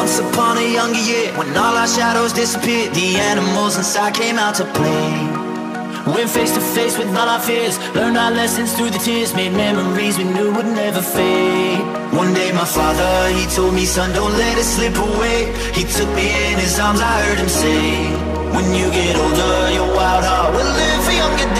Once upon a younger year, when all our shadows disappeared, the animals inside came out to play. Went face to face with all our fears, learned our lessons through the tears, made memories we knew would never fade. One day my father, he told me, son, don't let it slip away. He took me in his arms, I heard him say, When you get older, your wild heart will live for younger days.